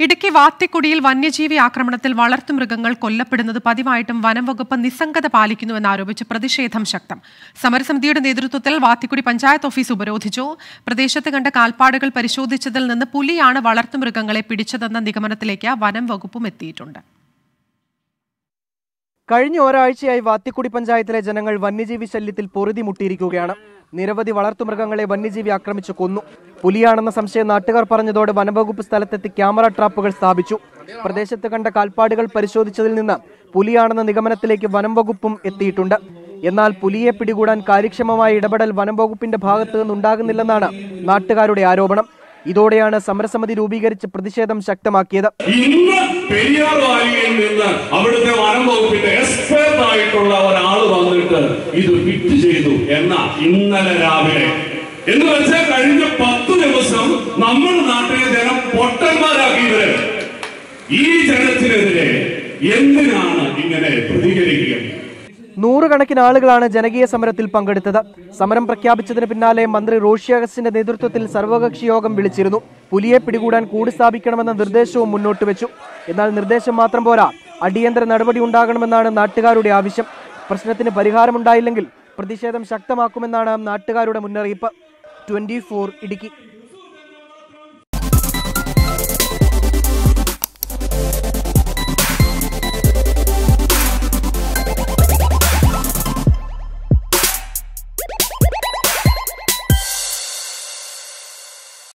ഇടുക്കി വാത്തിക്കുടിയിൽ വന്യജീവി ആക്രമണത്തിൽ വളർത്തുമൃഗങ്ങൾ കൊല്ലപ്പെടുന്നത് പതിവായിട്ടും വനംവകുപ്പ് നിസ്സംഗത പാലിക്കുന്നുവെന്നാരോപിച്ച് പ്രതിഷേധം ശക്തം. സമരസമിതിയുടെ നേതൃത്വത്തിൽ വാത്തിക്കുടി പഞ്ചായത്ത് ഓഫീസ് ഉപരോധിച്ചു. പ്രദേശത്ത് കണ്ട കാൽപ്പാടുകൾ പരിശോധിച്ചതിൽ നിന്ന് പുലിയാണ് വളർത്തുമൃഗങ്ങളെ പിടിച്ചതെന്ന നിഗമനത്തിലേക്ക് വനം വകുപ്പും എത്തിയിട്ടുണ്ട്. കഴിഞ്ഞ ഒരാഴ്ചയായി വാത്തിക്കുടി പഞ്ചായത്തിലെ ജനങ്ങൾ വന്യജീവി ശല്യത്തിൽ പൊറുതിമുട്ടിയിരിക്കുകയാണ് നിരവധി വളർത്തുമൃഗങ്ങളെ വന്യജീവി ആക്രമിച്ചു കൊന്നു. പുലിയാണെന്ന സംശയം നാട്ടുകാർ പറഞ്ഞതോടെ വനംവകുപ്പ് സ്ഥലത്തെത്തി ക്യാമറ ട്രാപ്പുകൾ സ്ഥാപിച്ചു. പ്രദേശത്ത് കണ്ട കാൽപ്പാടുകൾ പരിശോധിച്ചതിൽ നിന്ന് പുലിയാണെന്ന നിഗമനത്തിലേക്ക് വനംവകുപ്പും എത്തിയിട്ടുണ്ട്. എന്നാൽ പുലിയെ പിടികൂടാൻ കാര്യക്ഷമമായ ഇടപെടൽ വനംവകുപ്പിന്റെ ഭാഗത്തു നിന്നുണ്ടാകുന്നില്ലെന്നാണ് നാട്ടുകാരുടെ ആരോപണം. ഇതോടെയാണ് സമരസമിതി രൂപീകരിച്ച് പ്രതിഷേധം ശക്തമാക്കിയത്. ഇന്ന് പെരിയാർ വാലിയിൽ നിന്ന് അവിടുത്തെ വനം വകുപ്പിന്റെ എക്സ്പേർട്ട് ആയിട്ടുള്ള ഒരാൾ വന്നിട്ട് ഇത് ഫിറ്റ് ചെയ്തു എന്ന ഇന്നലെ രാവിലെ. എന്ന് വെച്ചാൽ കഴിഞ്ഞ പത്ത് ദിവസം നമ്മുടെ നാട്ടിലെ ജനം പൊട്ടന്മാരാക്കി ഈ ജനത്തിനെതിരെ എന്തിനാണ് ഇങ്ങനെ പ്രതികരിക്കുക? നൂറുകണക്കിന് ആളുകളാണ് ജനകീയ സമരത്തിൽ പങ്കെടുത്തത്. സമരം പ്രഖ്യാപിച്ചതിന് പിന്നാലെ മന്ത്രി റോഷി അഗസ്റ്റിന്റെ നേതൃത്വത്തിൽ സർവകക്ഷി യോഗം വിളിച്ചിരുന്നു. പുലിയെ പിടികൂടാൻ കൂട് സ്ഥാപിക്കണമെന്ന നിർദ്ദേശവും മുന്നോട്ട് വെച്ചു. എന്നാൽ നിർദ്ദേശം മാത്രം പോരാ. അടിയന്തര നടപടി ഉണ്ടാകണമെന്നാണ് നാട്ടുകാരുടെ ആവശ്യം. പ്രശ്നത്തിന് പരിഹാരമുണ്ടായില്ലെങ്കിൽ പ്രതിഷേധം ശക്തമാക്കുമെന്നാണ് നാട്ടുകാരുടെ മുന്നറിയിപ്പ്. ട്വന്റി ഇടുക്കി.